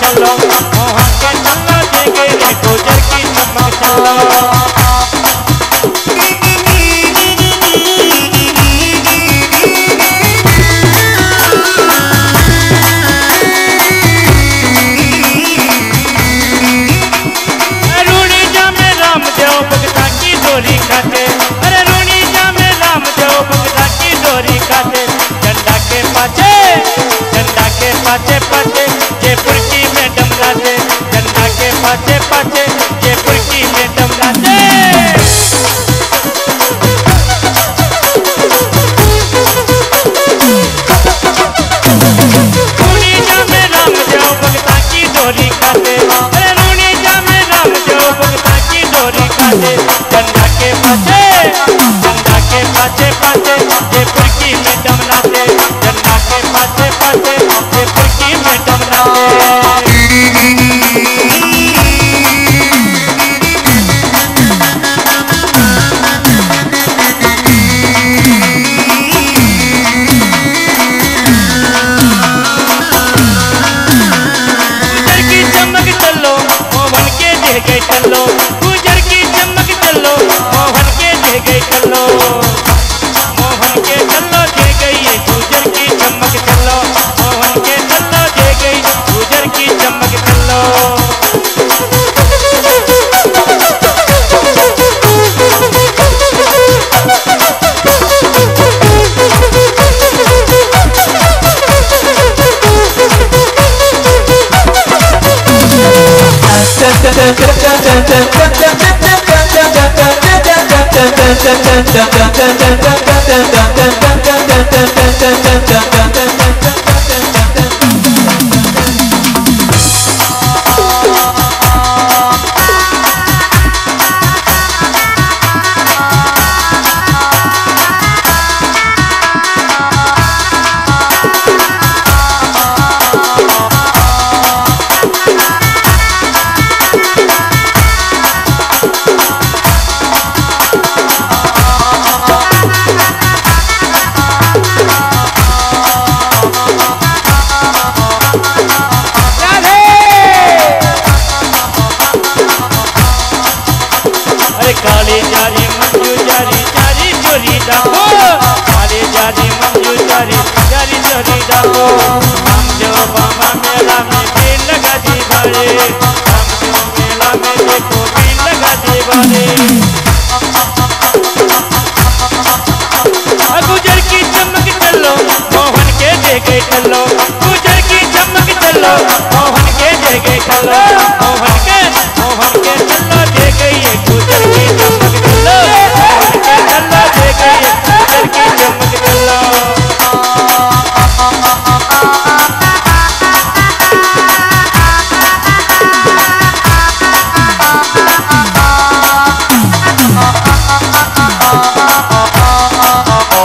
चलो मोहन के चलो दे गुजर की चमक चलो गए चलो अरे काले जारी मंजू जारी जारी चोरी डाको काले जारी मंजू जारी जारी चोरी डाको हम जो बाबा मेला में भीड़ लगा दी बारे। हम जो मेला में देखो भीड़ लगा दी बारे।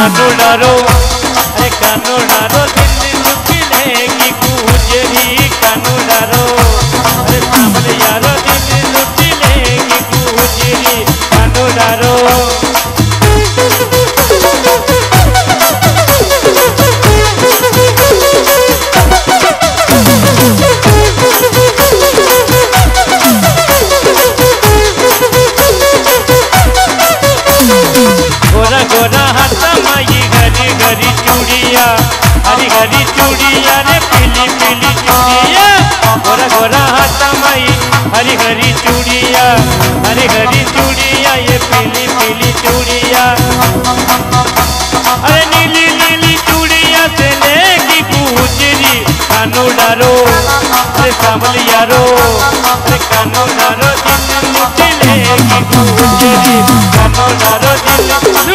कानू डारो दिल हरी रे पीली पीली चूड़िया। गोरा गोरा हाथा माई, हरी हरी चूड़िया। हरी हरी चूड़िया, ये पीली पीली चूड़िया। अरे नीली नीली चूड़िया से लेगी गुजरी कानू डारो, अरे सावल यारो। अरे कानू डारो दिल लुट लेगी गुजरी कानू डारो दिल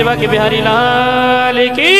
के बिहारी लाल की।